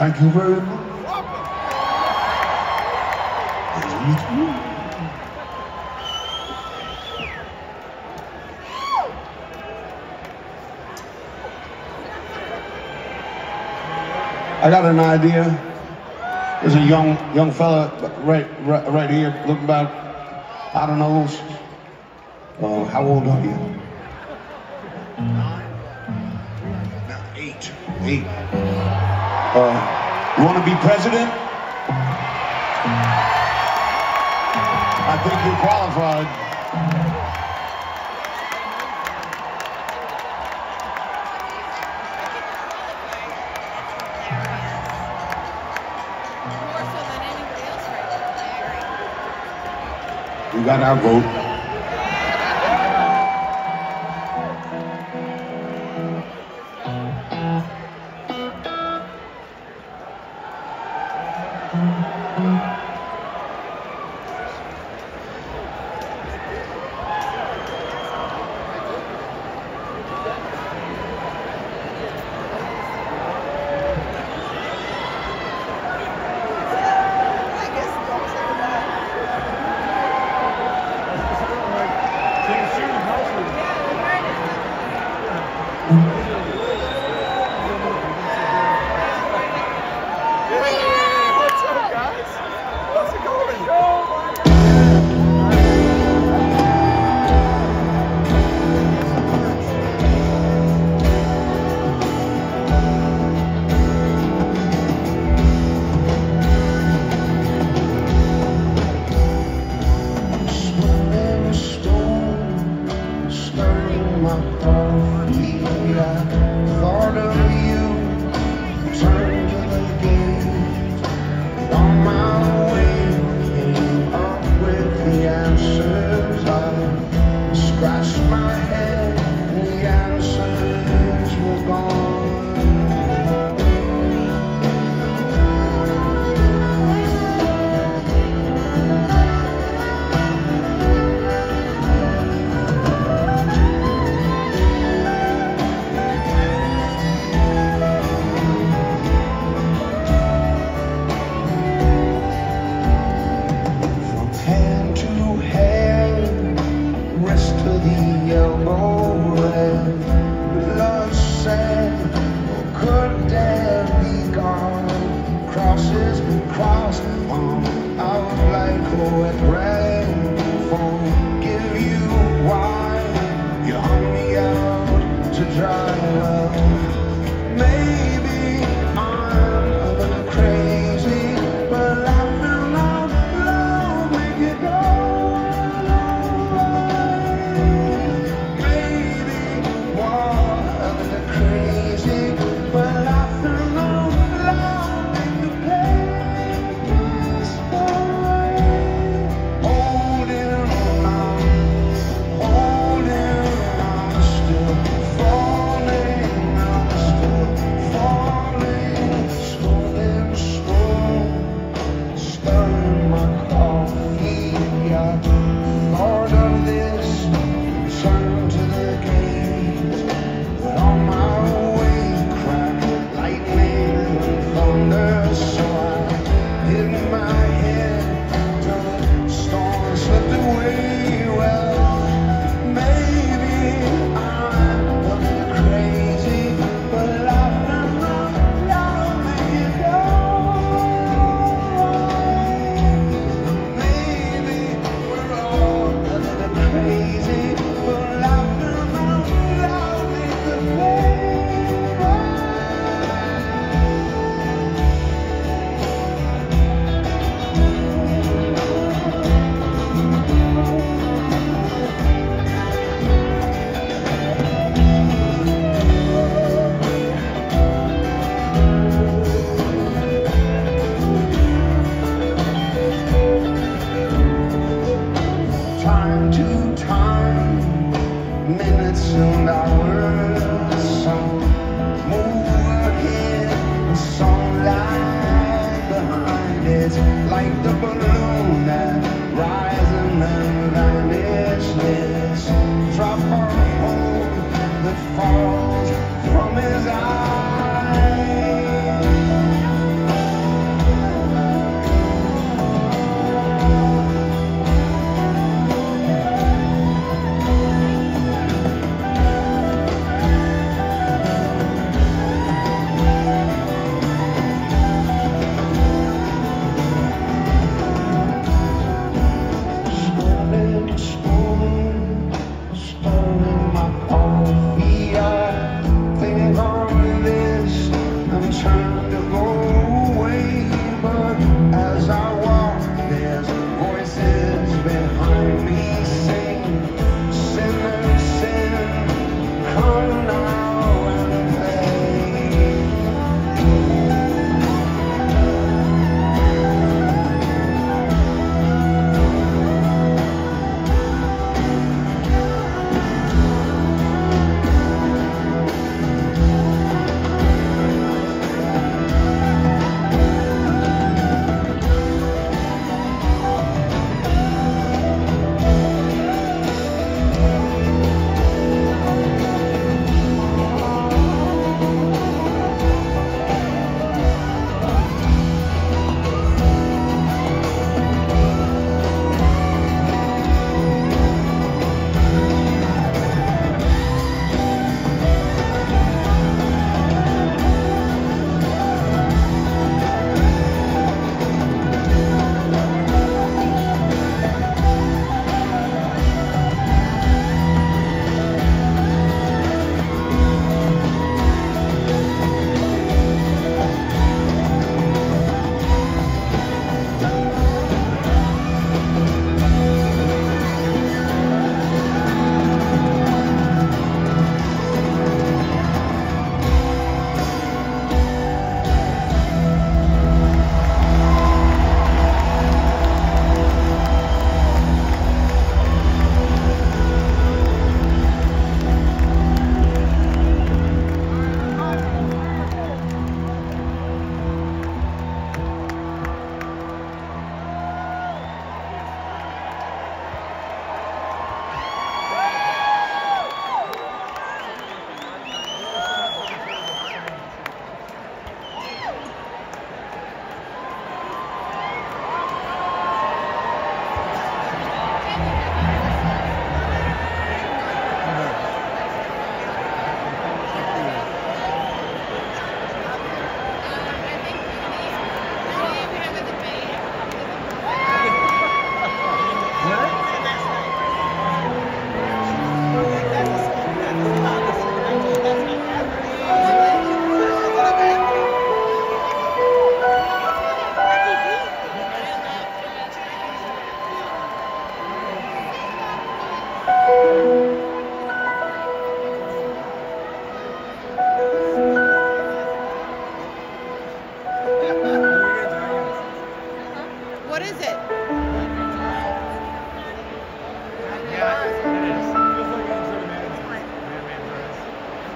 Thank you very much. I got an idea. There's a young young fella right right, right here, looking about I don't know. Uh, how old are you? No, eight. Eight. Uh, you want to be president? I think you're qualified. More so than anybody else right now. You got our vote.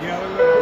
Yeah,